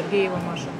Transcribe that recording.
Сергеева Маша.